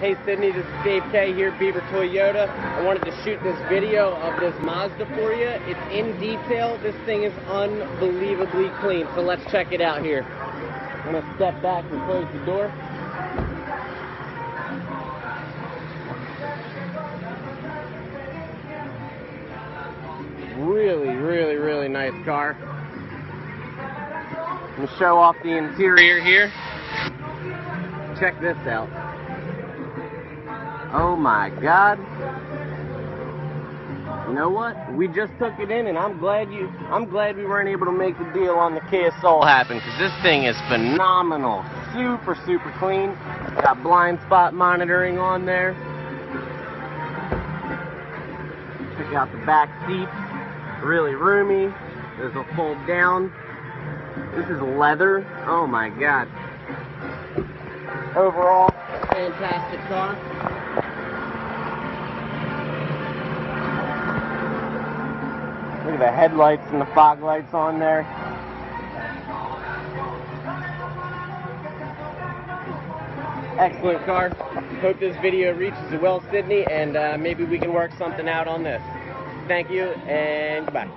Hey Sydney, this is Dave K here, Beaver Toyota. I wanted to shoot this video of this Mazda for you. It's in detail. This thing is unbelievably clean. So let's check it out here. I'm gonna step back and close the door. Really, really, really nice car. I'm gonna show off the interior here. Check this out. Oh my god. You know what? We just took it in and I'm glad you I'm glad we weren't able to make the deal on the Soul happen because this thing is phenomenal. Super, super clean. Got blind spot monitoring on there. Check out the back seats. Really roomy. There's a fold down. This is leather. Oh my god. Overall, fantastic car. Look at the headlights and the fog lights on there. Excellent car. Hope this video reaches well, Sydney, and uh, maybe we can work something out on this. Thank you, and goodbye.